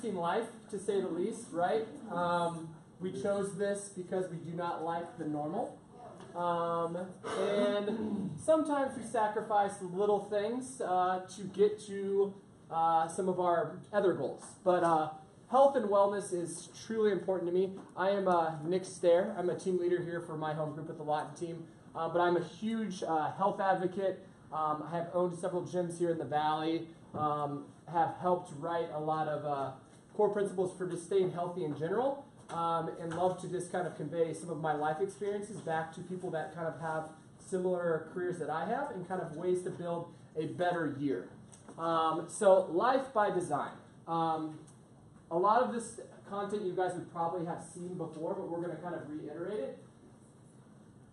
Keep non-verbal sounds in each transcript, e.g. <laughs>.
interesting life, to say the least, right? Um, we chose this because we do not like the normal. Um, and sometimes we sacrifice little things uh, to get to uh, some of our other goals. But uh, health and wellness is truly important to me. I am uh, Nick Stair. I'm a team leader here for my home group at the Lawton team. Uh, but I'm a huge uh, health advocate. Um, I have owned several gyms here in the valley. Um, have helped write a lot of core principles for just staying healthy in general um, and love to just kind of convey some of my life experiences back to people that kind of have similar careers that I have and kind of ways to build a better year. Um, so, life by design. Um, a lot of this content you guys would probably have seen before, but we're going to kind of reiterate it.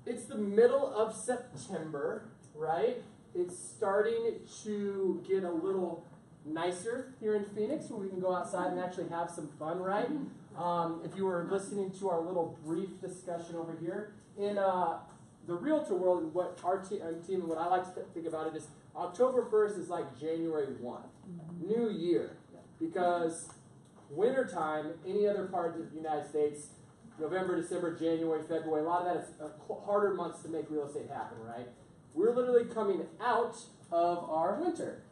It's the middle of September, right? It's starting to get a little nicer here in Phoenix where we can go outside and actually have some fun, right? Um, if you were listening to our little brief discussion over here, in uh, the realtor world, and what our te- uh, team and what I like to think about it is October 1st is like January one mm-hmm. New Year. Because wintertime, any other part of the United States, November, December, January, February, a lot of that is uh, harder months to make real estate happen, right? We're literally coming out of our winter.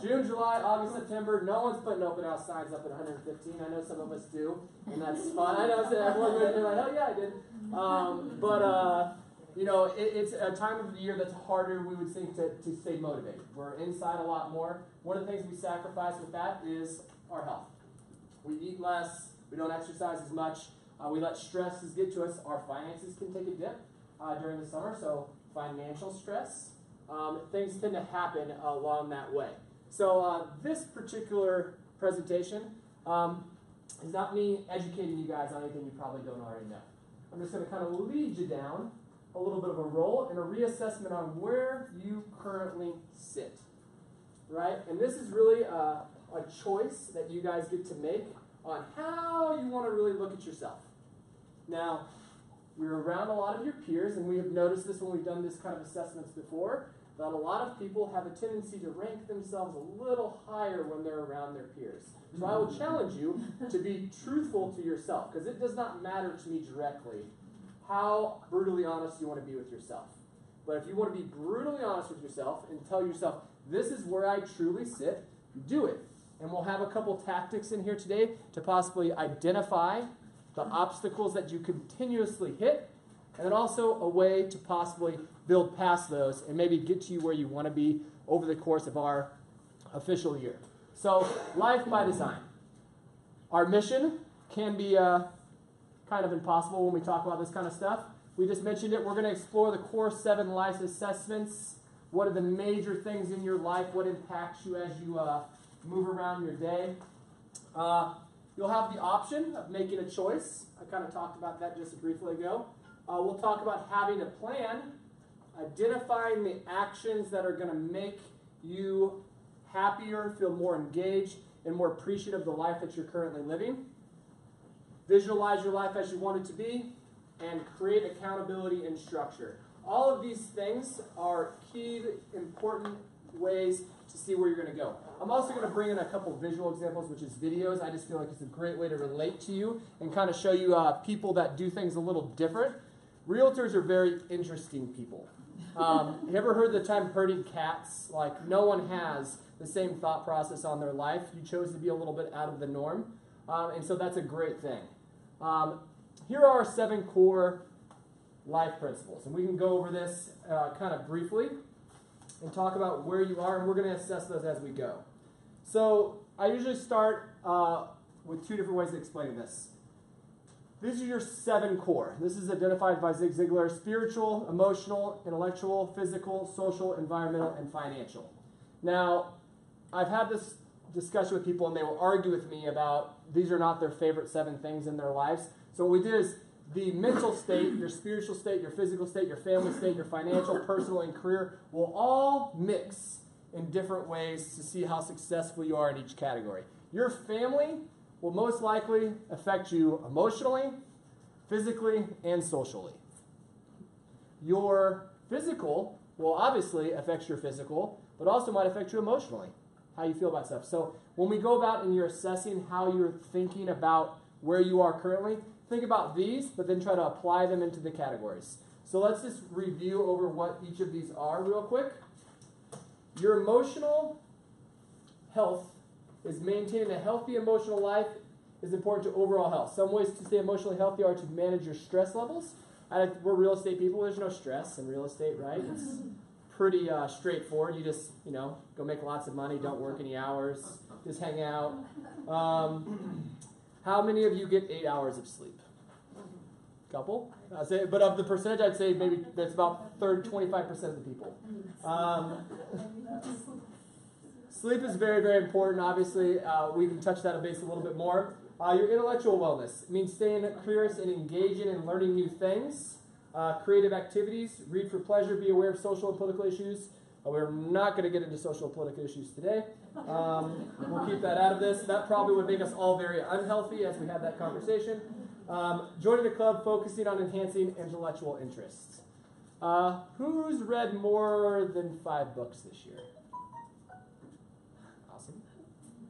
June, July, August, September, no one's putting open house signs up at 115. I know some of us do, and that's fun. I know everyone would be like, oh yeah, I did. Um, but, uh, you know, it, it's a time of the year that's harder, we would think, to, to stay motivated. We're inside a lot more. One of the things we sacrifice with that is our health. We eat less, we don't exercise as much, uh, we let stresses get to us. Our finances can take a dip uh, during the summer, so financial stress um, things tend to happen along that way. So uh, this particular presentation um, is not me educating you guys on anything you probably don't already know. I'm just going to kind of lead you down a little bit of a role and a reassessment on where you currently sit. Right? And this is really a, a choice that you guys get to make on how you want to really look at yourself. Now, we're around a lot of your peers, and we have noticed this when we've done this kind of assessments before that a lot of people have a tendency to rank themselves a little higher when they're around their peers. So I will challenge you to be truthful to yourself, because it does not matter to me directly how brutally honest you want to be with yourself. But if you want to be brutally honest with yourself and tell yourself, this is where I truly sit, do it. And we'll have a couple tactics in here today to possibly identify the obstacles that you continuously hit, and then also a way to possibly build past those and maybe get to you where you want to be over the course of our official year. So, life by design. Our mission can be uh, kind of impossible when we talk about this kind of stuff. We just mentioned it. We're going to explore the core seven life assessments. What are the major things in your life? What impacts you as you uh, move around your day? Uh, you'll have the option of making a choice. I kind of talked about that just briefly ago. Uh, we'll talk about having a plan identifying the actions that are going to make you happier, feel more engaged, and more appreciative of the life that you're currently living. Visualize your life as you want it to be, and create accountability and structure. All of these things are key, important ways to see where you're going to go. I'm also going to bring in a couple visual examples, which is videos. I just feel like it's a great way to relate to you and kind of show you uh, people that do things a little different. Realtors are very interesting people. Um, you ever heard the time herding cats? Like, no one has the same thought process on their life. You chose to be a little bit out of the norm. Um, and so that's a great thing. Um, here are seven core life principles. And we can go over this uh, kind of briefly and talk about where you are, and we're going to assess those as we go. So I usually start uh, with two different ways of explaining this. These are your seven core. This is identified by Zig Ziglar spiritual, emotional, intellectual, physical, social, environmental, and financial. Now, I've had this discussion with people and they will argue with me about these are not their favorite seven things in their lives. So, what we did is the mental state, your spiritual state, your physical state, your family state, your financial, personal, and career will all mix in different ways to see how successful you are in each category. Your family will most likely affect you emotionally, physically, and socially. Your physical will obviously affect your physical, but also might affect you emotionally. how you feel about stuff. So when we go about and you're assessing how you're thinking about where you are currently, think about these, but then try to apply them into the categories. So let's just review over what each of these are real quick. Your emotional health is maintaining a healthy emotional life is important to overall health. Some ways to stay emotionally healthy are to manage your stress levels. I, we're real estate people. There's no stress in real estate, right? It's pretty uh, straightforward. You just, you know, go make lots of money, don't work any hours, just hang out. Um, how many of you get eight hours of sleep? Couple. I'd say, but of the percentage, I'd say maybe that's about 30, 25% of the people. Um, <laughs> sleep is very, very important. Obviously, uh, we can touch that base a little bit more. Uh, your intellectual wellness means staying curious and engaging and learning new things. Uh, creative activities, read for pleasure, be aware of social and political issues. Uh, we're not going to get into social and political issues today. Um, we'll keep that out of this. That probably would make us all very unhealthy as we had that conversation. Um, joining a club focusing on enhancing intellectual interests. Uh, who's read more than five books this year?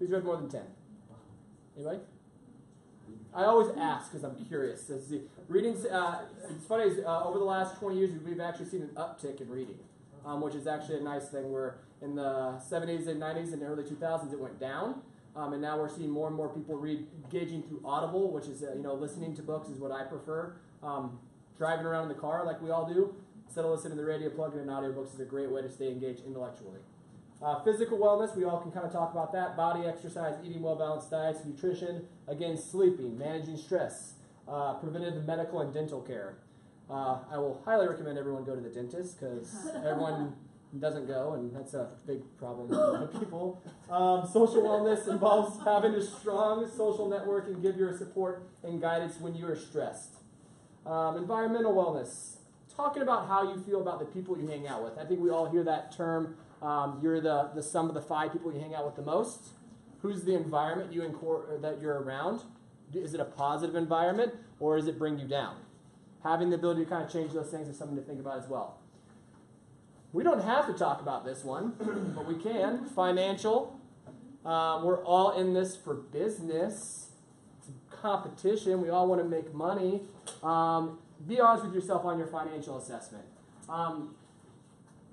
Who's read more than ten? Anybody? I always ask because I'm curious. As the readings, uh, it's funny. Uh, over the last 20 years, we've actually seen an uptick in reading, um, which is actually a nice thing. Where in the 70s and 90s and early 2000s, it went down, um, and now we're seeing more and more people read, engaging through Audible, which is uh, you know listening to books is what I prefer. Um, driving around in the car like we all do, instead of listening to the radio, plugging in audiobooks is a great way to stay engaged intellectually. Uh, physical wellness, we all can kind of talk about that. Body exercise, eating well balanced diets, nutrition, again, sleeping, managing stress, uh, preventative medical and dental care. Uh, I will highly recommend everyone go to the dentist because <laughs> everyone doesn't go, and that's a big problem for a lot of people. Um, social wellness involves <laughs> having a strong social network and give your support and guidance when you are stressed. Um, environmental wellness, talking about how you feel about the people you hang out with. I think we all hear that term um, you're the, the sum of the five people you hang out with the most. Who's the environment you that you're around? Is it a positive environment or does it bring you down? Having the ability to kind of change those things is something to think about as well. We don't have to talk about this one, <clears throat> but we can. Financial. Um, we're all in this for business. It's competition. We all want to make money. Um, be honest with yourself on your financial assessment. Um,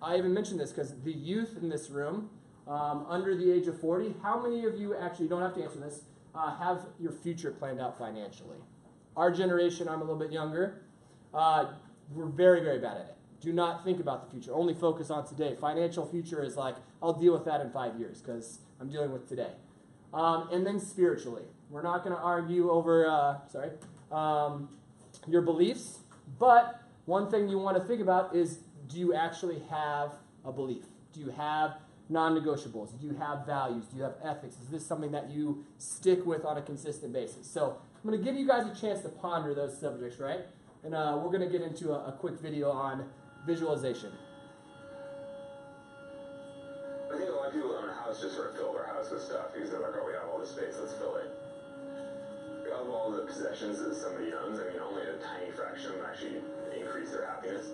I even mentioned this because the youth in this room, um, under the age of 40, how many of you actually, you don't have to answer this, uh, have your future planned out financially? Our generation, I'm a little bit younger, uh, we're very, very bad at it. Do not think about the future. Only focus on today. Financial future is like, I'll deal with that in five years because I'm dealing with today. Um, and then spiritually, we're not going to argue over, uh, sorry, um, your beliefs, but one thing you want to think about is do you actually have a belief? Do you have non negotiables? Do you have values? Do you have ethics? Is this something that you stick with on a consistent basis? So I'm going to give you guys a chance to ponder those subjects, right? And uh, we're going to get into a, a quick video on visualization. I think a lot of people own a house just sort of fill their house with stuff because they're like, oh, we have all this space, let's fill it. Of all the possessions that somebody owns, I mean, only a tiny fraction actually increase their happiness.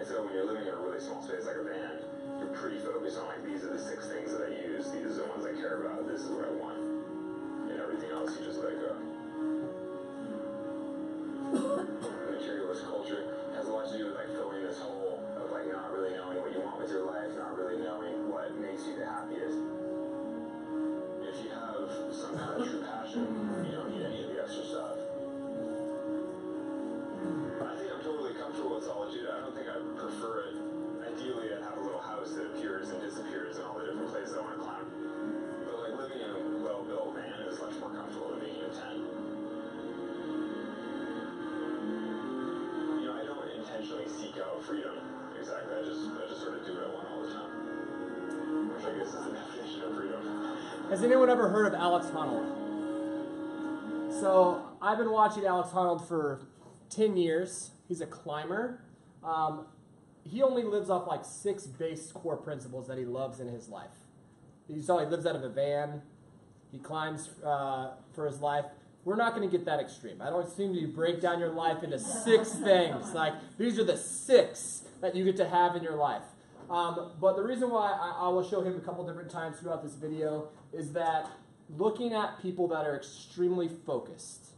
And so when you're living in a really small space like a van, you're pretty focused on like these are the six things that I use, these are the ones I care about, this is what I want. And everything else you just let go. <coughs> Materialist culture has a lot to do with like filling this hole of like not really knowing what you want with your life, not really knowing what makes you the happiest. If you have some kind of true passion, you don't need any of the extra stuff. I think I'm totally comfortable with solitude. I don't think I would prefer it. Ideally, I'd have a little house that appears and disappears in all the different places I want to climb. But like living in a well-built van is much more comfortable than being in a tent. You know, I don't intentionally seek out freedom. Exactly. I just, I just sort of do what I want all the time. Which I guess is the definition of freedom. Has anyone ever heard of Alex Honnold? So I've been watching Alex Honnold for 10 years. He's a climber. Um, he only lives off like six base core principles that he loves in his life. You saw he lives out of a van. He climbs uh, for his life. We're not going to get that extreme. I don't assume you break down your life into six <laughs> things. Like these are the six that you get to have in your life. Um, but the reason why I, I will show him a couple different times throughout this video is that looking at people that are extremely focused,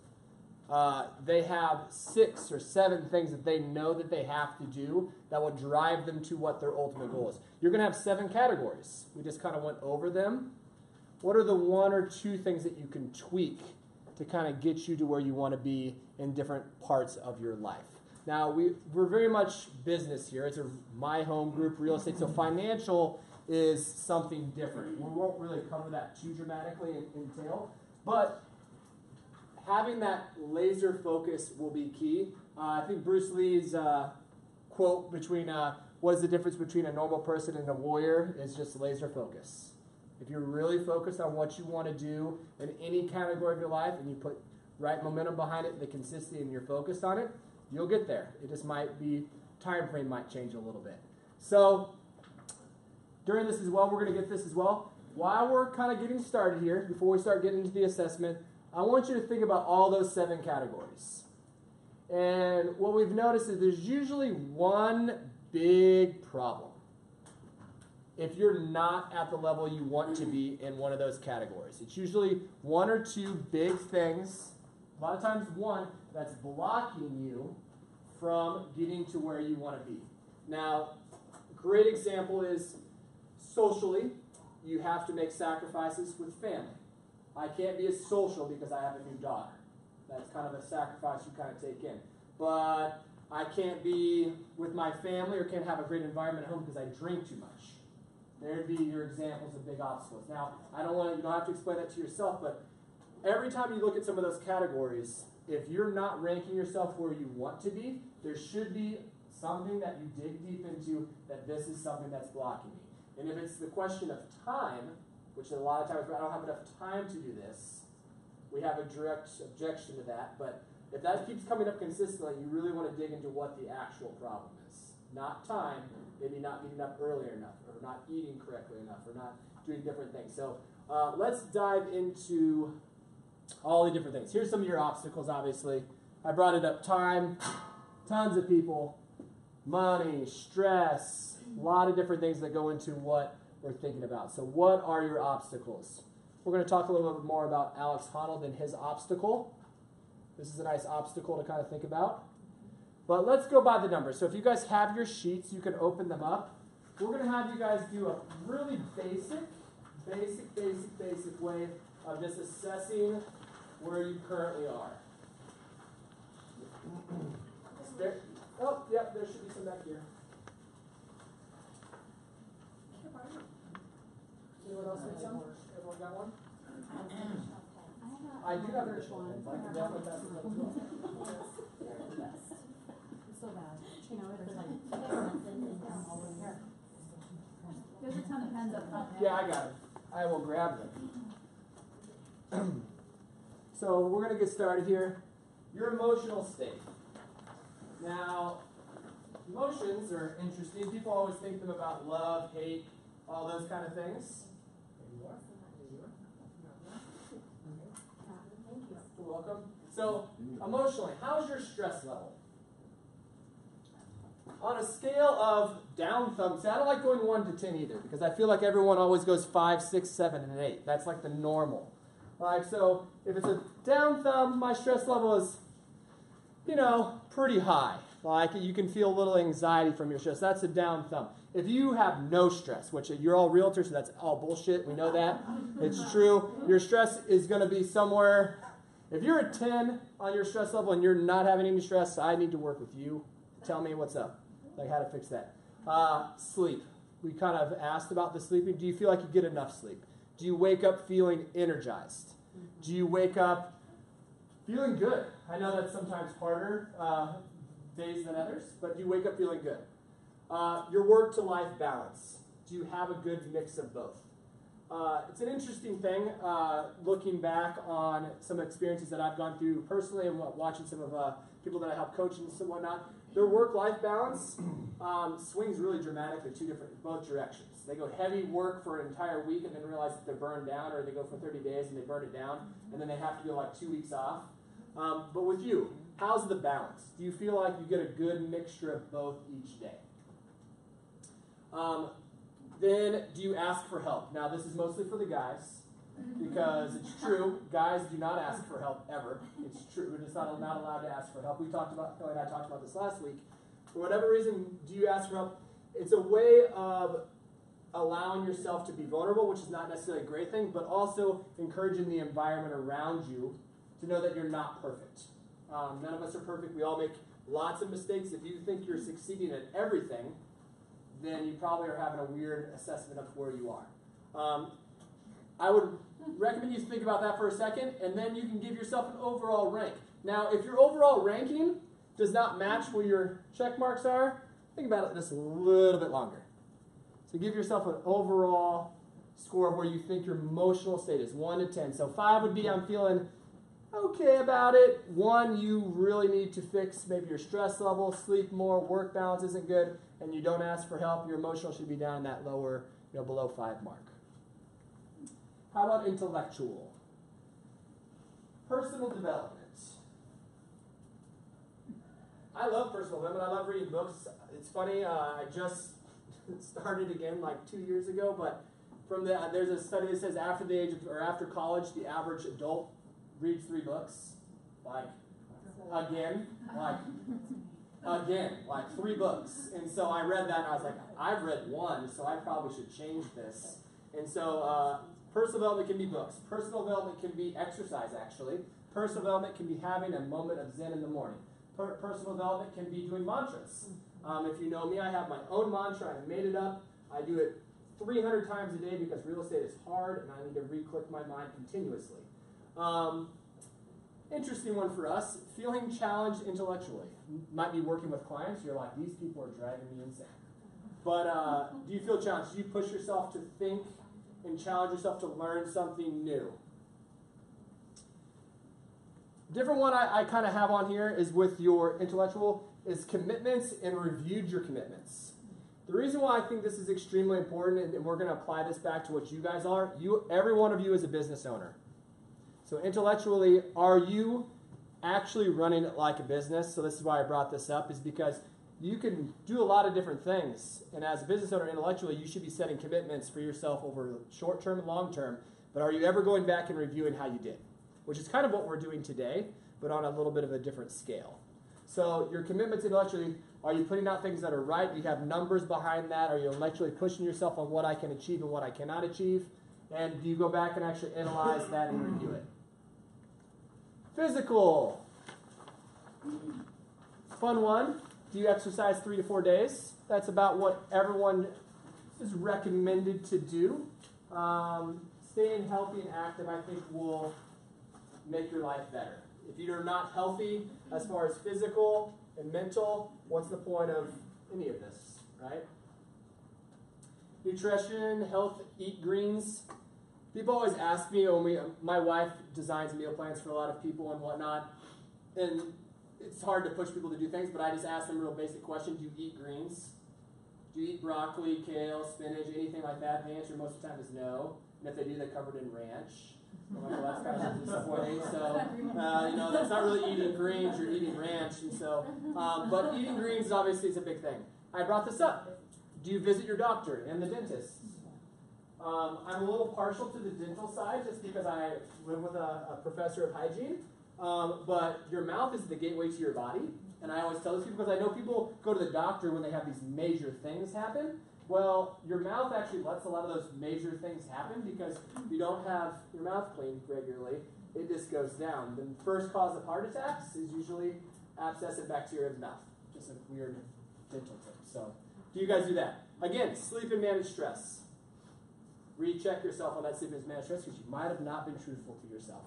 uh, they have six or seven things that they know that they have to do that will drive them to what their ultimate goal is. You're going to have seven categories. We just kind of went over them. What are the one or two things that you can tweak to kind of get you to where you want to be in different parts of your life? Now, we, we're very much business here. It's a my home group real estate. So, financial is something different. We won't really cover that too dramatically in, in detail. But having that laser focus will be key. Uh, I think Bruce Lee's uh, quote between uh, what is the difference between a normal person and a warrior is just laser focus. If you're really focused on what you want to do in any category of your life and you put right momentum behind it, the consistency, and you're focused on it, you'll get there. It just might be time frame might change a little bit. So during this as well, we're going to get this as well. While we're kind of getting started here, before we start getting into the assessment, I want you to think about all those seven categories. And what we've noticed is there's usually one big problem if you're not at the level you want to be in one of those categories. It's usually one or two big things, a lot of times one, that's blocking you from getting to where you want to be. Now, a great example is socially, you have to make sacrifices with family. I can't be as social because I have a new daughter. That's kind of a sacrifice you kind of take in. But I can't be with my family or can't have a great environment at home because I drink too much. There'd be your examples of big obstacles. Now, I don't want to, you don't have to explain that to yourself, but every time you look at some of those categories, if you're not ranking yourself where you want to be, there should be something that you dig deep into that this is something that's blocking me. And if it's the question of time, which a lot of times I don't have enough time to do this, we have a direct objection to that. But if that keeps coming up consistently, you really want to dig into what the actual problem is. Not time, maybe not getting up earlier enough, or not eating correctly enough, or not doing different things. So uh, let's dive into all the different things. Here's some of your obstacles, obviously. I brought it up time, tons of people, money, stress, a lot of different things that go into what we're thinking about. So, what are your obstacles? We're going to talk a little bit more about Alex Honnold and his obstacle. This is a nice obstacle to kind of think about. But let's go by the numbers. So, if you guys have your sheets, you can open them up. We're going to have you guys do a really basic, basic, basic, basic way of just assessing where you currently are. There, oh, yep, there should be some back here. Anyone else need some? Everyone got one? I do have additional ones. I can definitely pass them up as well. So bad. You know, it's like, there's a ton of pens up front. Yeah, I got it. I will grab them. <clears throat> so we're going to get started here. Your emotional state. Now, emotions are interesting. People always think them about love, hate, all those kind of things. Welcome. So, emotionally, how's your stress level? On a scale of down thumb, see, I don't like going 1 to 10 either because I feel like everyone always goes 5, 6, 7, and 8. That's like the normal. Like, so if it's a down thumb, my stress level is, you know, pretty high. Like, you can feel a little anxiety from your stress. That's a down thumb. If you have no stress, which uh, you're all realtors, so that's all bullshit, we know that. It's true. Your stress is going to be somewhere. If you're a 10 on your stress level and you're not having any stress, I need to work with you. Tell me what's up, like how to fix that. Uh, sleep. We kind of asked about the sleeping. Do you feel like you get enough sleep? Do you wake up feeling energized? Do you wake up feeling good? I know that's sometimes harder uh, days than others, but do you wake up feeling good? Uh, your work to life balance. Do you have a good mix of both? Uh, it's an interesting thing uh, looking back on some experiences that I've gone through personally and watching some of uh, people that I help coach and whatnot. Their work-life balance um, swings really dramatically two different both directions. They go heavy work for an entire week and then realize that they're burned down, or they go for 30 days and they burn it down, and then they have to go like two weeks off. Um, but with you, how's the balance? Do you feel like you get a good mixture of both each day? Um, then do you ask for help? Now this is mostly for the guys because it's true. Guys do not ask for help ever. It's true. We're just not, not allowed to ask for help. We talked about Kelly and I talked about this last week. For whatever reason, do you ask for help? It's a way of allowing yourself to be vulnerable, which is not necessarily a great thing, but also encouraging the environment around you to know that you're not perfect. Um, none of us are perfect. We all make lots of mistakes. If you think you're succeeding at everything, then you probably are having a weird assessment of where you are. Um, I would recommend you think about that for a second, and then you can give yourself an overall rank. Now, if your overall ranking does not match where your check marks are, think about it just a little bit longer. So give yourself an overall score of where you think your emotional state is 1 to 10. So 5 would be I'm feeling okay about it. 1, you really need to fix maybe your stress level, sleep more, work balance isn't good, and you don't ask for help. Your emotional should be down in that lower, you know, below 5 mark. How about intellectual? Personal development. I love personal development. I love reading books. It's funny. Uh, I just <laughs> started again like two years ago, but from the there's a study that says after the age of, or after college, the average adult reads three books, like again, like again, like three books. And so I read that and I was like, I've read one, so I probably should change this. And so uh, personal development can be books. Personal development can be exercise, actually. Personal development can be having a moment of zen in the morning. Per- personal development can be doing mantras. Um, if you know me, I have my own mantra. I made it up. I do it 300 times a day because real estate is hard and I need to re-click my mind continuously. Um, interesting one for us feeling challenged intellectually. Might be working with clients, you're like, these people are driving me insane. But uh, do you feel challenged? Do you push yourself to think and challenge yourself to learn something new? Different one I, I kind of have on here is with your intellectual is commitments and reviewed your commitments. The reason why I think this is extremely important, and we're going to apply this back to what you guys are, you, every one of you is a business owner. So intellectually, are you actually running it like a business? So this is why I brought this up, is because you can do a lot of different things. And as a business owner, intellectually, you should be setting commitments for yourself over short term and long term. But are you ever going back and reviewing how you did? Which is kind of what we're doing today, but on a little bit of a different scale. So your commitments intellectually, are you putting out things that are right? Do you have numbers behind that? Are you intellectually pushing yourself on what I can achieve and what I cannot achieve? And do you go back and actually analyze that and review it? Physical. Fun one. Do you exercise three to four days? That's about what everyone is recommended to do. Um, staying healthy and active, I think, will make your life better. If you're not healthy as far as physical and mental, what's the point of any of this, right? Nutrition, health, eat greens. People always ask me when we, my wife designs meal plans for a lot of people and whatnot, and it's hard to push people to do things, but I just ask them a real basic question: Do you eat greens? Do you eat broccoli, kale, spinach, anything like that? The answer most of the time is no. And if they do, they're covered in ranch. Like, well, that's kind of disappointing. So, uh, you know, that's not really eating greens, you're eating ranch. And so, um, but eating greens obviously is a big thing. I brought this up. Do you visit your doctor and the dentist? Um, I'm a little partial to the dental side just because I live with a, a professor of hygiene. Um, but your mouth is the gateway to your body. And I always tell this people because I know people go to the doctor when they have these major things happen. Well, your mouth actually lets a lot of those major things happen because if you don't have your mouth cleaned regularly. It just goes down. The first cause of heart attacks is usually abscess and bacteria in the mouth. Just a weird dental tip. So, do you guys do that? Again, sleep and manage stress. Recheck yourself on that and manage stress because you might have not been truthful to yourself.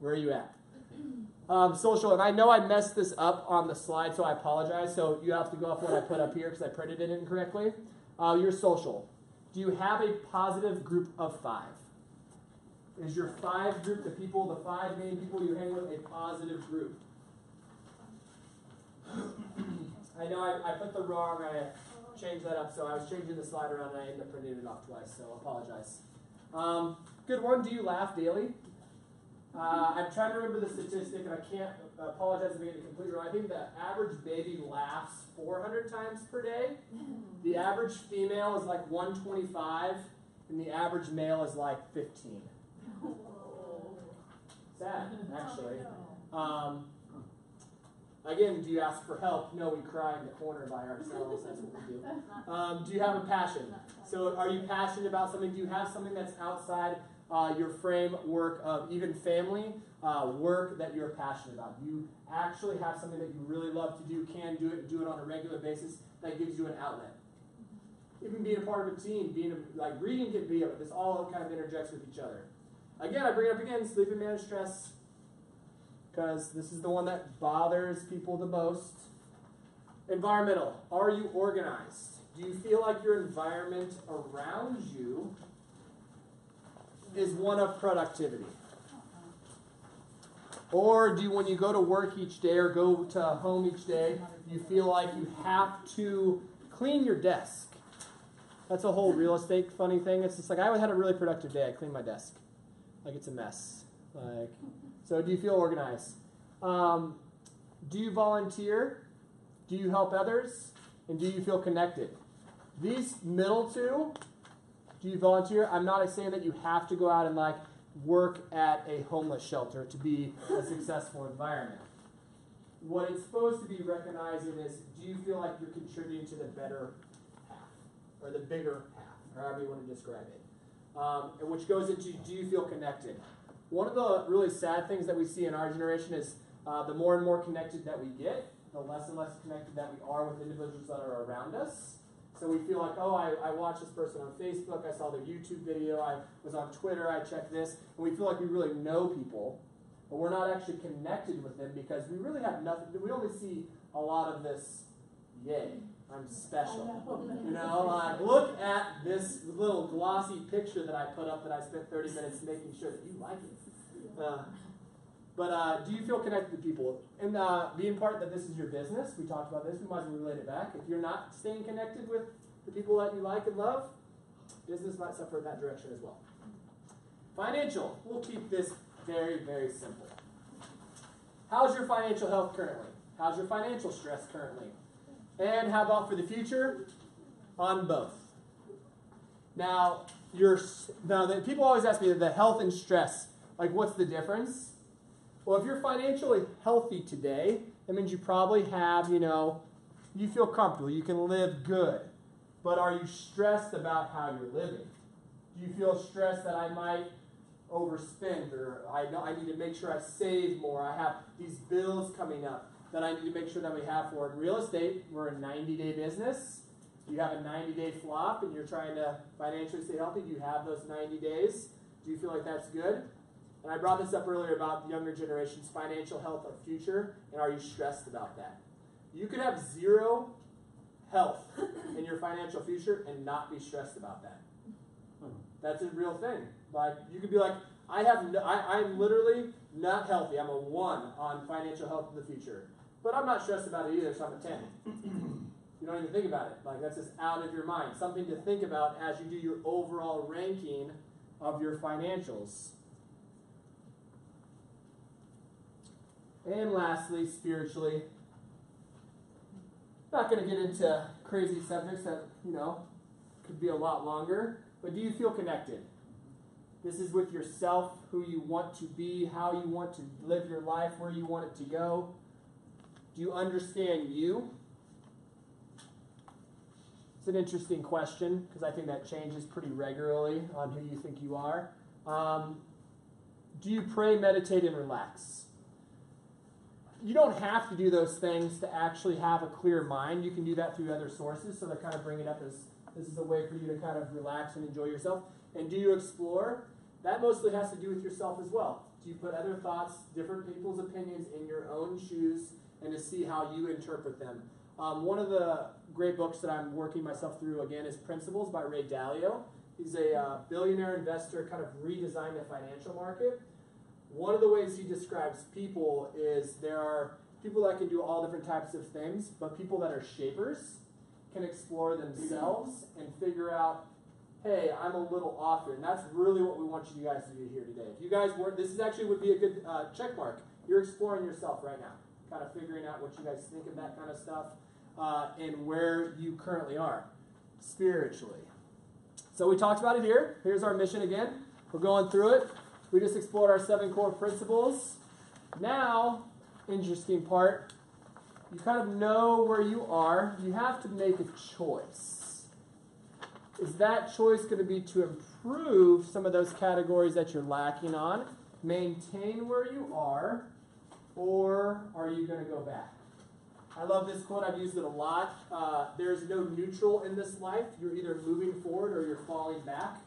Where are you at? <clears throat> Um, social, and I know I messed this up on the slide, so I apologize. So you have to go off what I put up here because I printed it incorrectly. Uh, your social. Do you have a positive group of five? Is your five group, the people, the five main people you hang with, a positive group? <clears throat> I know I, I put the wrong, I changed that up, so I was changing the slide around and I ended up printing it off twice, so apologize. Um, good one. Do you laugh daily? Uh, I'm trying to remember the statistic, and I can't apologize if I get it completely wrong. I think the average baby laughs 400 times per day. <laughs> The average female is like 125, and the average male is like 15. <laughs> Sad, actually. Um, again, do you ask for help? No, we cry in the corner by ourselves. That's what we do. Um, do you have a passion? So, are you passionate about something? Do you have something that's outside uh, your framework of even family uh, work that you're passionate about? You actually have something that you really love to do, can do it, do it on a regular basis that gives you an outlet? Even being a part of a team, being a, like reading can be, this all kind of interjects with each other. Again, I bring it up again, sleep and manage stress, because this is the one that bothers people the most. Environmental. Are you organized? Do you feel like your environment around you is one of productivity? Or do you, when you go to work each day or go to home each day, you feel like you have to clean your desk? That's a whole real estate funny thing. It's just like I had a really productive day. I cleaned my desk, like it's a mess. Like, so do you feel organized? Um, do you volunteer? Do you help others? And do you feel connected? These middle two, do you volunteer? I'm not saying that you have to go out and like work at a homeless shelter to be a successful environment. What it's supposed to be recognizing is do you feel like you're contributing to the better half or the bigger half, or however you want to describe it? Um, and which goes into do you feel connected? One of the really sad things that we see in our generation is uh, the more and more connected that we get, the less and less connected that we are with individuals that are around us. So we feel like, oh, I, I watched this person on Facebook, I saw their YouTube video, I was on Twitter, I checked this, and we feel like we really know people, but we're not actually connected with them because we really have nothing. We only see a lot of this, yay, I'm special. You know, like look at this little glossy picture that I put up that I spent 30 minutes making sure that you like it. Uh, but uh, do you feel connected to people? And uh, being part that this is your business, we talked about this, we might as well relate it back. If you're not staying connected with the people that you like and love, business might suffer in that direction as well. Financial, we'll keep this very, very simple. How's your financial health currently? How's your financial stress currently? And how about for the future? On both. Now, your now the, people always ask me the health and stress, like what's the difference? Well, if you're financially healthy today, that means you probably have, you know, you feel comfortable, you can live good. But are you stressed about how you're living? Do you feel stressed that I might overspend or I know I need to make sure I save more? I have these bills coming up that I need to make sure that we have for. In real estate, we're a 90 day business. You have a 90 day flop and you're trying to financially stay healthy. Do you have those 90 days? Do you feel like that's good? And I brought this up earlier about the younger generation's financial health or future, and are you stressed about that? You could have zero health <coughs> in your financial future and not be stressed about that. Hmm. That's a real thing. Like you could be like, I have, no, I, I'm literally not healthy. I'm a one on financial health in the future, but I'm not stressed about it either. So I'm a ten. you don't even think about it. Like that's just out of your mind. Something to think about as you do your overall ranking of your financials. And lastly, spiritually, not going to get into crazy subjects that, you know, could be a lot longer, but do you feel connected? This is with yourself, who you want to be, how you want to live your life, where you want it to go. Do you understand you? It's an interesting question because I think that changes pretty regularly on who you think you are. Um, do you pray, meditate, and relax? you don't have to do those things to actually have a clear mind. You can do that through other sources. So they kind of bring it up as this is a way for you to kind of relax and enjoy yourself. And do you explore? That mostly has to do with yourself as well. Do you put other thoughts, different people's opinions in your own shoes and to see how you interpret them? Um, one of the great books that I'm working myself through again is Principles by Ray Dalio. He's a uh, billionaire investor, kind of redesigned the financial market. One of the ways he describes people is there are people that can do all different types of things, but people that are shapers can explore themselves and figure out, hey, I'm a little off here. And that's really what we want you guys to do here today. If you guys were, this is actually would be a good uh, check mark. You're exploring yourself right now, kind of figuring out what you guys think of that kind of stuff uh, and where you currently are spiritually. So we talked about it here. Here's our mission again. We're going through it. We just explored our seven core principles. Now, interesting part, you kind of know where you are. You have to make a choice. Is that choice going to be to improve some of those categories that you're lacking on, maintain where you are, or are you going to go back? I love this quote. I've used it a lot. Uh, there's no neutral in this life. You're either moving forward or you're falling back.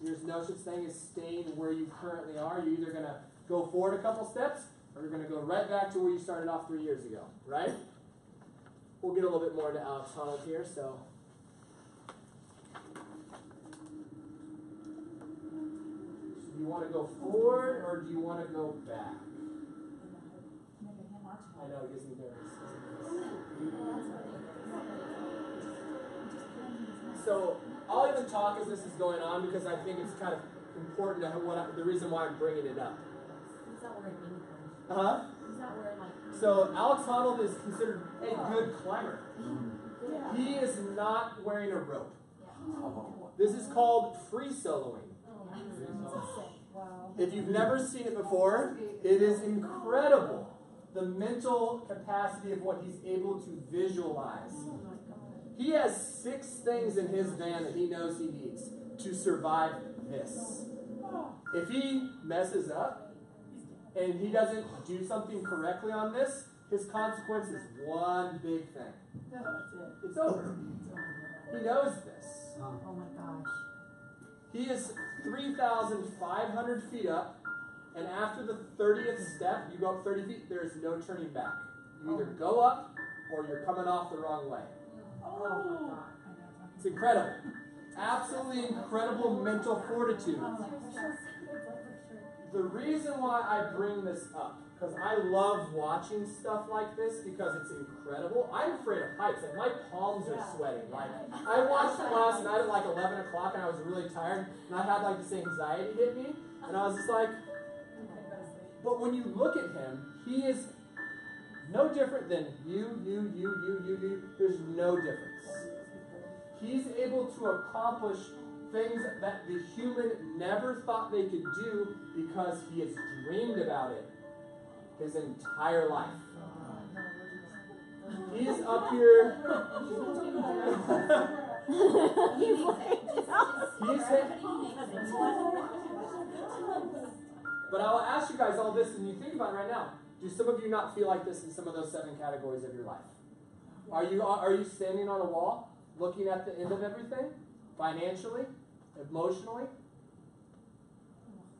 There's no such thing as staying where you currently are. You're either going to go forward a couple steps or you're going to go right back to where you started off three years ago, right? We'll get a little bit more into Alex Honnold here. So, do you want to go forward or do you want to go back? I know it gives me nervous. So I'll even talk as this is going on because I think it's kind of important to have what I, the reason why I'm bringing it up. Is that where it came from? Uh huh. Is that where like? So Alex Honnold is considered a good climber. He is not wearing a rope. This is called free soloing. Oh, that's sick. Wow. If you've never seen it before, it is incredible. The mental capacity of what he's able to visualize. Oh my god. He has six things in his van that he knows he needs to survive this. Oh. If he messes up and he doesn't do something correctly on this, his consequence is one big thing. It's over. He knows this. Oh my gosh. He is 3,500 feet up, and after the 30th step, you go up 30 feet, there is no turning back. You either go up or you're coming off the wrong way. Oh my god. It's incredible. Absolutely incredible mental fortitude. Oh, for sure. The reason why I bring this up, because I love watching stuff like this because it's incredible. I'm afraid of heights. Like my palms are sweating. Like I <laughs> watched it last night at like 11 o'clock and I was really tired and I had like this anxiety hit me and I was just like, but when you look at him, he is no different than you, you, you, you, you, you. There's no difference. He's able to accomplish things that the human never thought they could do because he has dreamed about it his entire life. He's up here. <laughs> He's He's But I'll ask you guys all this, and you think about it right now. Do some of you not feel like this in some of those seven categories of your life? Are you are you standing on a wall, looking at the end of everything, financially, emotionally,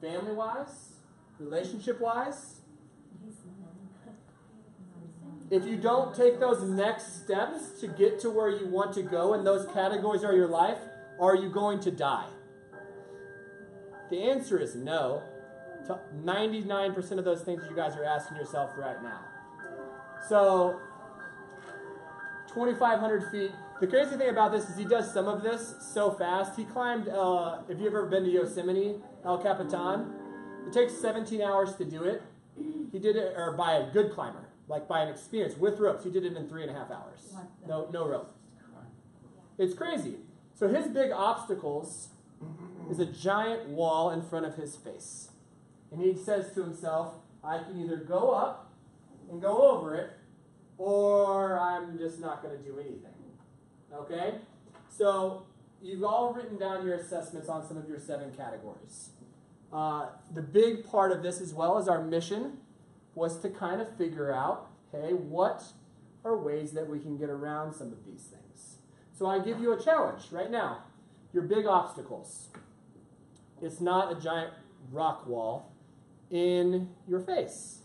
family wise, relationship wise? If you don't take those next steps to get to where you want to go, and those categories are your life, are you going to die? The answer is no to 99% of those things you guys are asking yourself right now. So, 2,500 feet. The crazy thing about this is he does some of this so fast. He climbed, uh, if you've ever been to Yosemite, El Capitan, it takes 17 hours to do it. He did it, or by a good climber, like by an experience with ropes. He did it in three and a half hours. No, no rope. It's crazy. So his big obstacles is a giant wall in front of his face. And he says to himself, I can either go up and go over it, or I'm just not going to do anything. Okay? So you've all written down your assessments on some of your seven categories. Uh, the big part of this, as well as our mission, was to kind of figure out hey, what are ways that we can get around some of these things? So I give you a challenge right now. Your big obstacles. It's not a giant rock wall in your face.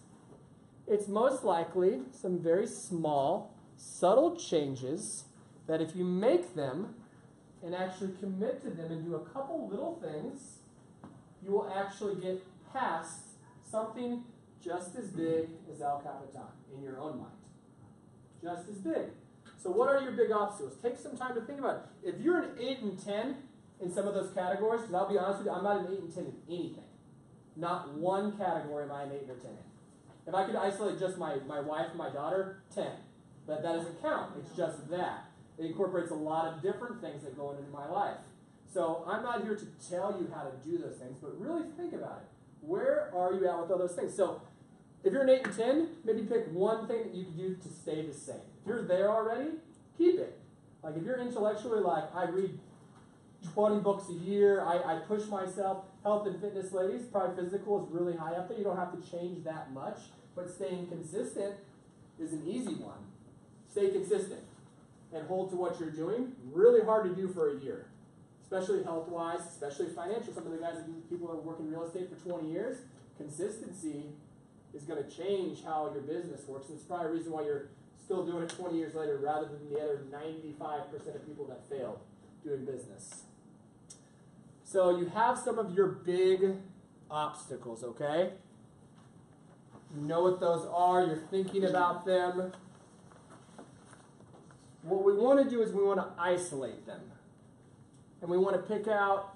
It's most likely some very small, subtle changes that if you make them and actually commit to them and do a couple little things, you will actually get past something just as big as El Capitan in your own mind. Just as big. So, what are your big obstacles? Take some time to think about it. If you're an 8 and 10 in some of those categories, because I'll be honest with you, I'm not an 8 and 10 in anything. Not one category am I an 8 or 10 in. If I could isolate just my, my wife and my daughter, 10. But that doesn't count. It's just that. It incorporates a lot of different things that go into my life. So I'm not here to tell you how to do those things, but really think about it. Where are you at with all those things? So if you're an 8 and 10, maybe pick one thing that you can do to stay the same. If you're there already, keep it. Like if you're intellectually like, I read 20 books a year, I, I push myself, health and fitness ladies, probably physical is really high up there. You don't have to change that much, but staying consistent is an easy one. Stay consistent and hold to what you're doing. Really hard to do for a year, especially health wise, especially financial. Some of the guys, people that work in real estate for 20 years, consistency is going to change how your business works. And it's probably a reason why you're still doing it 20 years later rather than the other 95% of people that failed doing business. So you have some of your big obstacles, okay? You know what those are, you're thinking about them. What we want to do is we want to isolate them. And we want to pick out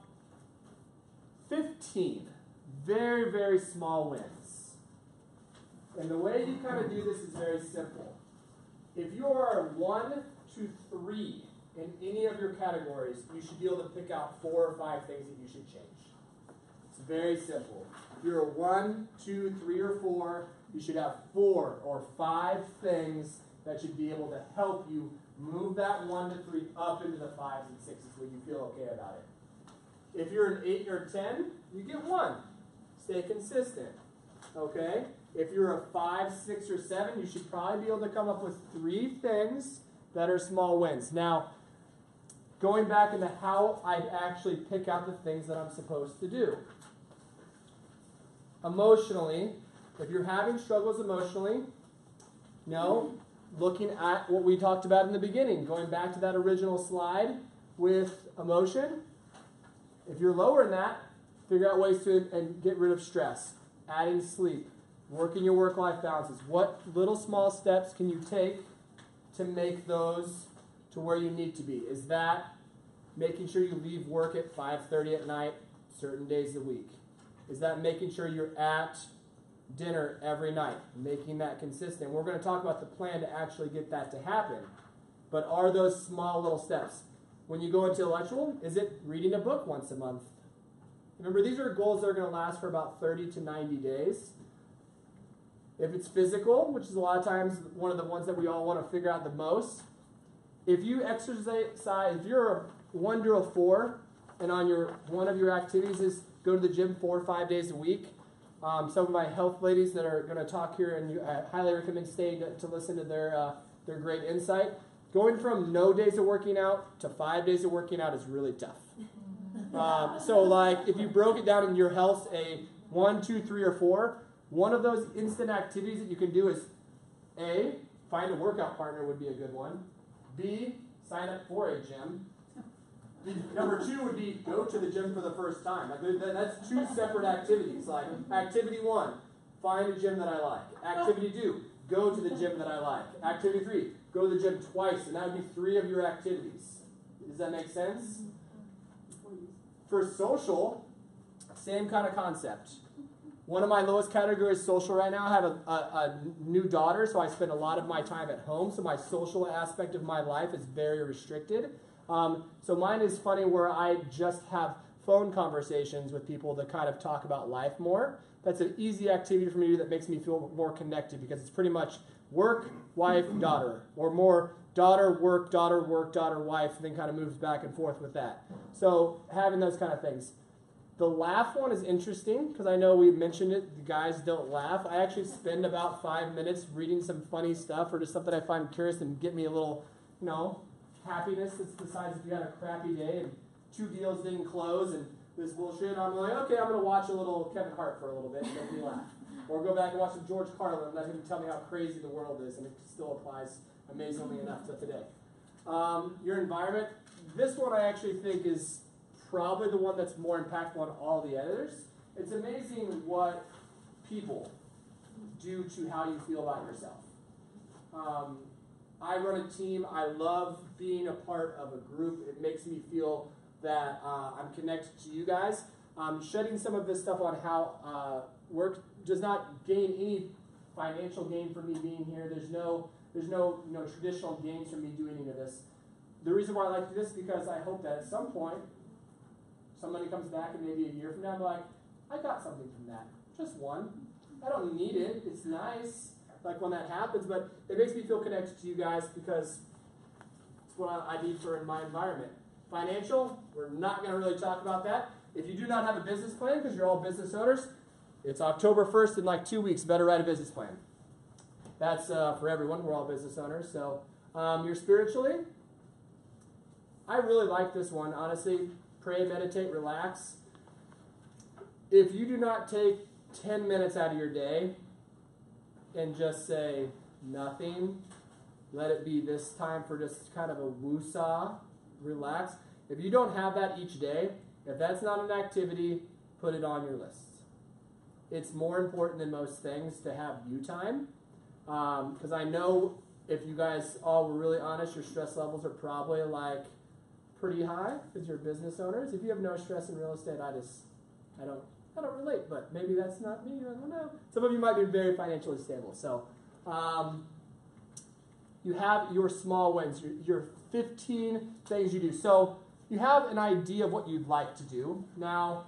15 very, very small wins. And the way you kind of do this is very simple. If you are one to three in any of your categories, you should be able to pick out four or five things that you should change. It's very simple. If you're a one, two, three, or four, you should have four or five things that should be able to help you move that one to three up into the fives and sixes where you feel okay about it. If you're an eight or ten, you get one. Stay consistent. Okay? If you're a five, six, or seven, you should probably be able to come up with three things that are small wins. Now, going back into how I actually pick out the things that I'm supposed to do. Emotionally, if you're having struggles emotionally, no, looking at what we talked about in the beginning, going back to that original slide with emotion. If you're lower in that, figure out ways to and get rid of stress, adding sleep, working your work life balances. What little small steps can you take to make those to where you need to be? Is that making sure you leave work at 5:30 at night certain days a week? Is that making sure you're at dinner every night, making that consistent? We're going to talk about the plan to actually get that to happen. But are those small little steps? When you go into intellectual, is it reading a book once a month? Remember, these are goals that are going to last for about 30 to 90 days. If it's physical, which is a lot of times one of the ones that we all want to figure out the most, if you exercise, if you're one a four, and on your one of your activities is go to the gym four or five days a week. Um, some of my health ladies that are going to talk here, and you, I highly recommend staying to, to listen to their uh, their great insight. Going from no days of working out to five days of working out is really tough. <laughs> Um, so, like, if you broke it down in your health, a one, two, three, or four, one of those instant activities that you can do is A, find a workout partner would be a good one. B, sign up for a gym. Number two would be go to the gym for the first time. Like, that's two separate activities. Like activity one, find a gym that I like. Activity two, go to the gym that I like. Activity three, go to the gym twice, and that would be three of your activities. Does that make sense? For social, same kind of concept. One of my lowest categories social right now. I have a, a, a, new daughter, so I spend a lot of my time at home. So my social aspect of my life is very restricted. Um, so mine is funny where I just have phone conversations with people that kind of talk about life more. That's an easy activity for me to that makes me feel more connected because it's pretty much work, wife, daughter, or more daughter, work, daughter, work, daughter, wife, and then kind of moves back and forth with that. So having those kind of things. The laugh one is interesting because I know we mentioned it. The guys don't laugh. I actually spend about five minutes reading some funny stuff or just something that I find curious and get me a little, you know, happiness that's the size if you had a crappy day and two deals didn't close and this bullshit. I'm like, okay, I'm going to watch a little Kevin Hart for a little bit and make me laugh. <laughs> Or go back and watch some George Carlin and let him tell me how crazy the world is, and it still applies amazingly enough to today. Um, your environment. This one I actually think is probably the one that's more impactful on all the others. It's amazing what people do to how you feel about yourself. Um, I run a team. I love being a part of a group. It makes me feel that uh, I'm connected to you guys. Um, shedding some of this stuff on how uh, work does not gain any financial gain for me being here. There's no there's no you know traditional gains from me doing any of this. The reason why I like this is because I hope that at some point somebody comes back and maybe a year from now I'm like, I got something from that. Just one. I don't need it. It's nice like when that happens, but it makes me feel connected to you guys because what I need for in my environment. Financial, we're not going to really talk about that. If you do not have a business plan, because you're all business owners, it's October 1st in like two weeks. Better write a business plan. That's uh, for everyone. We're all business owners. So um, you're spiritually. I really like this one. Honestly, pray, meditate, relax. If you do not take 10 minutes out of your day and just say nothing, let it be this time for just kind of a woosah, relax. If you don't have that each day, if that's not an activity, put it on your list. It's more important than most things to have you time. Because um, I know if you guys all were really honest, your stress levels are probably like pretty high because you're business owners. If you have no stress in real estate, I just, I don't I don't relate, but maybe that's not me. I don't know. Some of you might be very financially stable. So um, you have your small wins, your, your 15 things you do. So you have an idea of what you'd like to do. Now,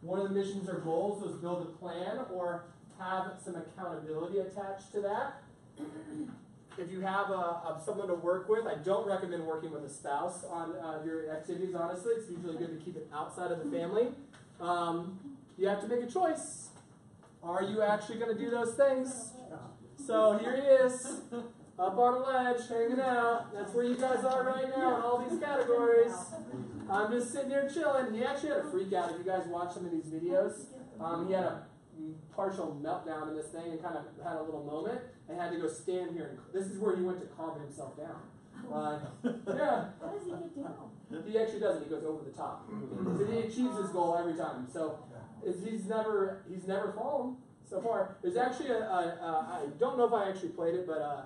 one of the missions or goals was build a plan or have some accountability attached to that. <clears throat> if you have a, a, someone to work with, I don't recommend working with a spouse on uh, your activities, honestly. It's usually good to keep it outside of the family. Um, you have to make a choice. Are you actually going to do those things? So here he is, up on a ledge, hanging out. That's where you guys are right now in all these categories. I'm just sitting here chilling. He actually had a freak out. If you guys watch some of these videos, um, he had a partial meltdown in this thing and kind of had a little moment and had to go stand here. And this is where he went to calm himself down. Uh, yeah. How does he get down? He actually doesn't. He goes over the top. So he achieves his goal every time. So he's never he's never fallen so far. There's actually a, a, a I don't know if I actually played it, but uh,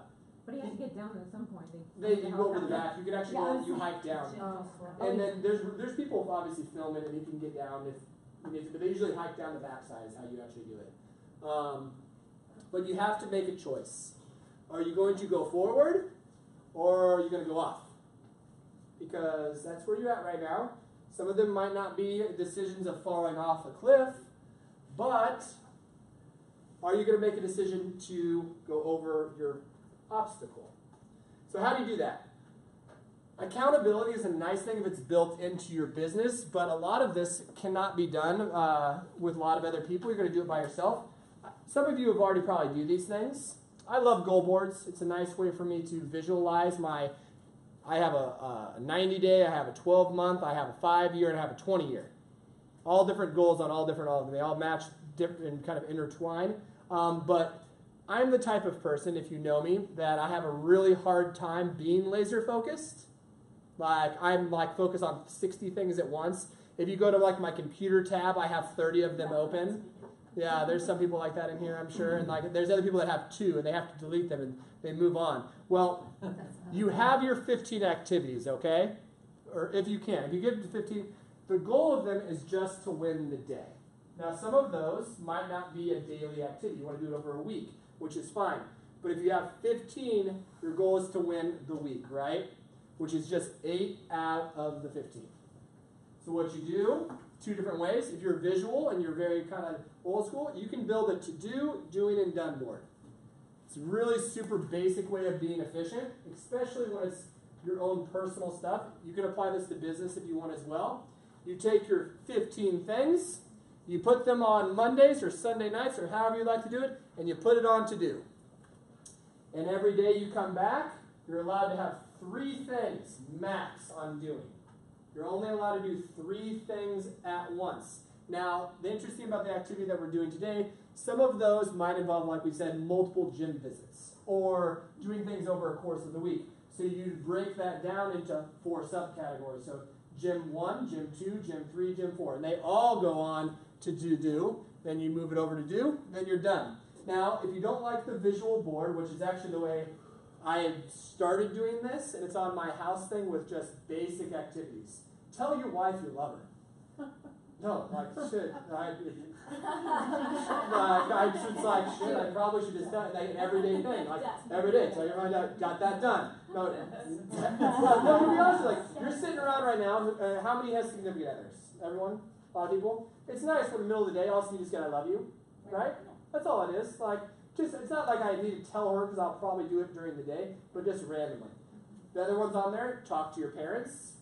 but he has to get down at some point. They, they you go over the back. You can actually go, you hike down, Oh, and then there's there's people obviously filming and you can get down if you need to, but they usually hike down the backside is how you actually do it. Um, but you have to make a choice. Are you going to go forward, or are you going to go off? Because that's where you're at right now. Some of them might not be decisions of falling off a cliff, but are you going to make a decision to go over your obstacle? So, how do you do that? Accountability is a nice thing if it's built into your business, but a lot of this cannot be done uh, with a lot of other people. You're going to do it by yourself. Some of you have already probably do these things. I love goal boards. It's a nice way for me to visualize my I have a, a 90 day, I have a 12 month, I have a five year, and I have a 20 year. All different goals on all different, all of them. They all match different and kind of intertwine. Um, but I'm the type of person, if you know me, that I have a really hard time being laser focused. Like I'm like focused on 60 things at once. If you go to like my computer tab, I have 30 of them open. Yeah, there's some people like that in here, I'm sure. And like there's other people that have two and they have to delete them and they move on. Well, you have your 15 activities, okay? Or if you can, if you get to 15, the goal of them is just to win the day. Now, some of those might not be a daily activity. You want to do it over a week, which is fine. But if you have 15, your goal is to win the week, right? Which is just 8 out of the 15. So, what you do, two different ways. If you're visual and you're very kind of old school, you can build a to do, doing, and done board. It's a really super basic way of being efficient, especially when it's your own personal stuff. You can apply this to business if you want as well. You take your 15 things, you put them on Mondays or Sunday nights or however you like to do it, and you put it on to do. And every day you come back, you're allowed to have three things max on doing. You're only allowed to do three things at once. Now, the interesting about the activity that we're doing today some of those might involve, like we said, multiple gym visits or doing things over a course of the week. So you break that down into four subcategories. So gym one, gym two, gym three, gym four. And they all go on to do do. Then you move it over to do, then you're done. Now, if you don't like the visual board, which is actually the way I started doing this, and it's on my house thing with just basic activities. tell your wife you love her. <laughs> No, like shit. I, like, I should like <laughs> shit. I probably should just done like an everyday thing. Like every day, tell your mind I got that done. No, no. To be honest, like you're sitting around right now. Uh, how many has significant others? Everyone? A lot of people. It's nice for the middle of the day. All you just get I love you, right? That's all it is. Like just it's not like I need to tell her because I'll probably do it during the day, but just randomly. The other ones on there, talk to your parents.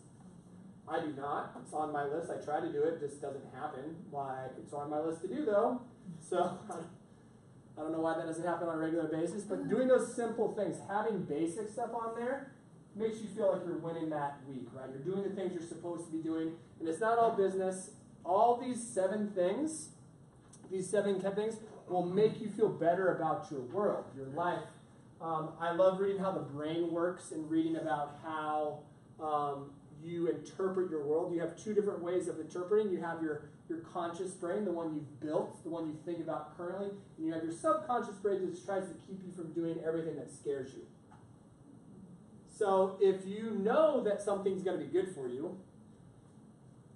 I do not. It's on my list. I try to do it, it just doesn't happen. Like it's on my list to do though. So <laughs> I don't know why that doesn't happen on a regular basis, but doing those simple things, having basic stuff on there, makes you feel like you're winning that week, right? You're doing the things you're supposed to be doing, and it's not all business. All these seven things, these seven things, will make you feel better about your world, your life. Um, I love reading how the brain works and reading about how um, you interpret your world. You have two different ways of interpreting. You have your, your conscious brain, the one you've built, the one you think about currently, and you have your subconscious brain that tries to keep you from doing everything that scares you. So if you know that something's going to be good for you,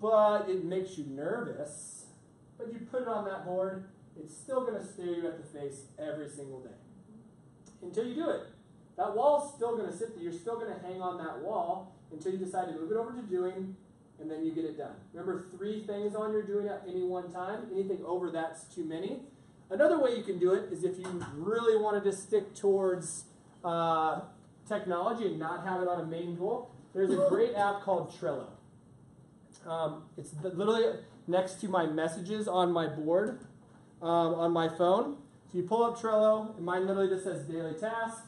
but it makes you nervous, but you put it on that board, it's still going to stare you at the face every single day until you do it. That wall's still going to sit there. You're still going to hang on that wall until you decide to move it over to doing, and then you get it done. Remember, three things on your doing at any one time. Anything over that's too many. Another way you can do it is if you really wanted to stick towards uh, technology and not have it on a main goal. There's a great app called Trello. Um, it's literally next to my messages on my board um, on my phone. So you pull up Trello, and mine literally just says daily task,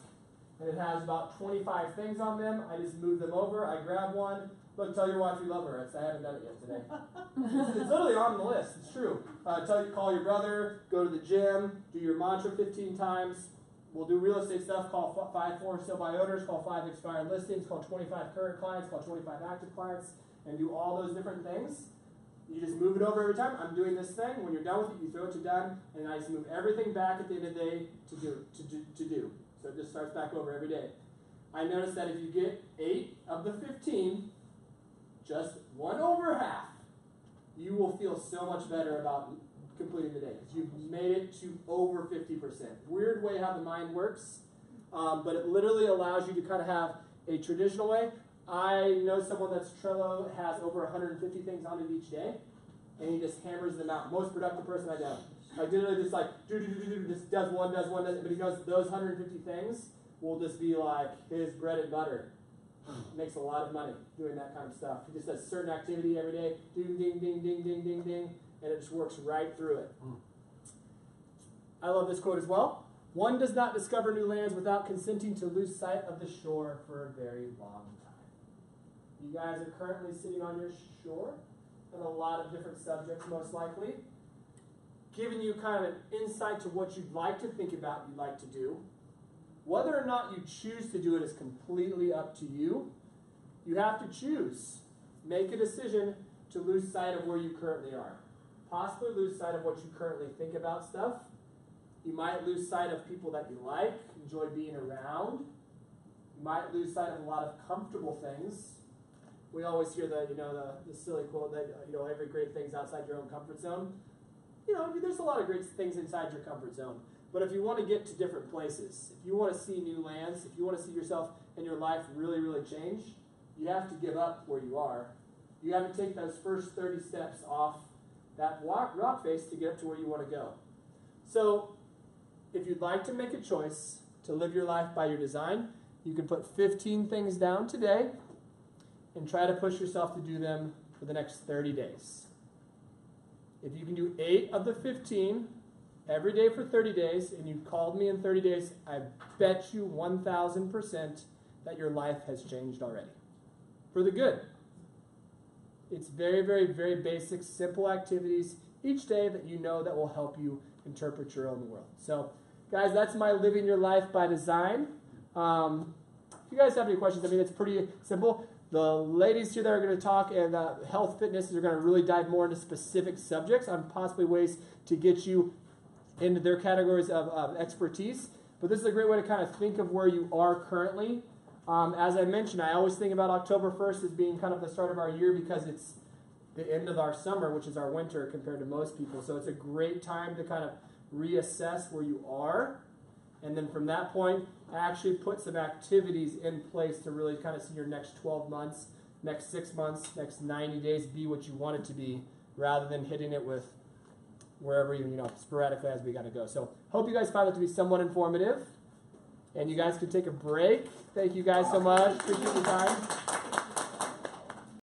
and it has about 25 things on them. I just move them over, I grab one. Look, tell your wife you love her. I haven't done it yet today. it's, it's, literally on the list. It's true. Uh, tell you, call your brother, go to the gym, do your mantra 15 times. We'll do real estate stuff. Call five for sale by owners. Call five expired listings. Call 25 current clients. Call 25 active clients, and do all those different things. You just move it over every time. I'm doing this thing. When you're done with it, you throw it to done, and I just move everything back at the end of the day to do to do, to do. So it just starts back over every day. I noticed that if you get eight of the 15, just one over half, you will feel so much better about completing the day you've made it to over 50%. Weird way how the mind works, um, but it literally allows you to kind of have a traditional way. I know someone that's Trello has over 150 things on it each day, and he just hammers them out. Most productive person I know. Like literally just like do do do do just does one, does one, does but he knows those 150 things will just be like his bread and butter. Makes a lot of money doing that kind of stuff. He just does certain activity every day, ding ding ding ding ding ding ding, and it just works right through it. Hmm. I love this quote as well. One does not discover new lands without consenting to lose sight of the shore for a very long time. You guys are currently sitting on your shore and a lot of different subjects, most likely giving you kind of an insight to what you'd like to think about, you'd like to do. Whether or not you choose to do it is completely up to you. You have to choose. Make a decision to lose sight of where you currently are. Possibly lose sight of what you currently think about stuff. You might lose sight of people that you like, enjoy being around. You might lose sight of a lot of comfortable things. We always hear the, you know, the, the silly quote that, you know, every great thing's outside your own comfort zone you know, there's a lot of great things inside your comfort zone. But if you want to get to different places, if you want to see new lands, if you want to see yourself and your life really, really change, you have to give up where you are. You have to take those first 30 steps off that rock face to get up to where you want to go. So, if you'd like to make a choice to live your life by your design, you can put 15 things down today and try to push yourself to do them for the next 30 days. If you can do eight of the 15 every day for 30 days, and you called me in 30 days, I bet you 1,000% that your life has changed already for the good. It's very, very, very basic, simple activities each day that you know that will help you interpret your own world. So, guys, that's my living your life by design. Um, if you guys have any questions, I mean, it's pretty simple. The ladies here that are going to talk and uh, health fitness are going to really dive more into specific subjects on possibly ways to get you into their categories of, of expertise. But this is a great way to kind of think of where you are currently Um, as I mentioned, I always think about October 1st as being kind of the start of our year because it's the end of our summer, which is our winter compared to most people. So it's a great time to kind of reassess where you are. And then from that point, I actually put some activities in place to really kind of see your next 12 months, next six months, next 90 days be what you want it to be rather than hitting it with wherever you, you know, sporadically as we got to go. So hope you guys found it to be somewhat informative. And you guys can take a break. Thank you guys so much. Appreciate your time.